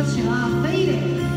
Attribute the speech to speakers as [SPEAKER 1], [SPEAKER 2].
[SPEAKER 1] You Scotia Fading.